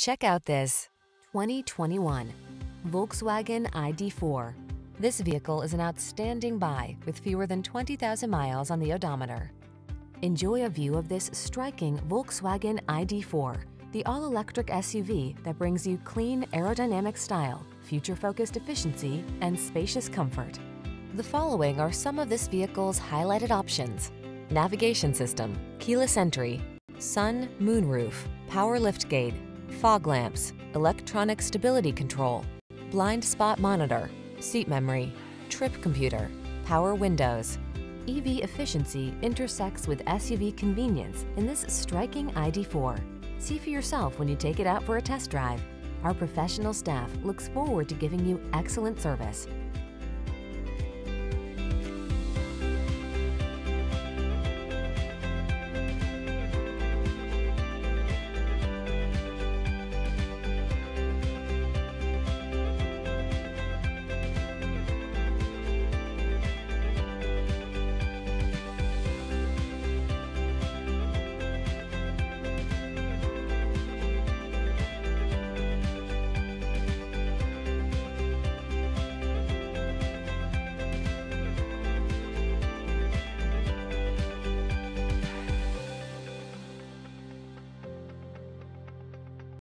Check out this 2021 Volkswagen ID4. This vehicle is an outstanding buy with fewer than 20,000 miles on the odometer. Enjoy a view of this striking Volkswagen ID4, the all-electric SUV that brings you clean aerodynamic style, future-focused efficiency, and spacious comfort. The following are some of this vehicle's highlighted options. Navigation system, keyless entry, sun, moonroof, power liftgate, fog lamps, electronic stability control, blind spot monitor, seat memory, trip computer, power windows. EV efficiency intersects with SUV convenience in this striking ID4. See for yourself when you take it out for a test drive. Our professional staff looks forward to giving you excellent service.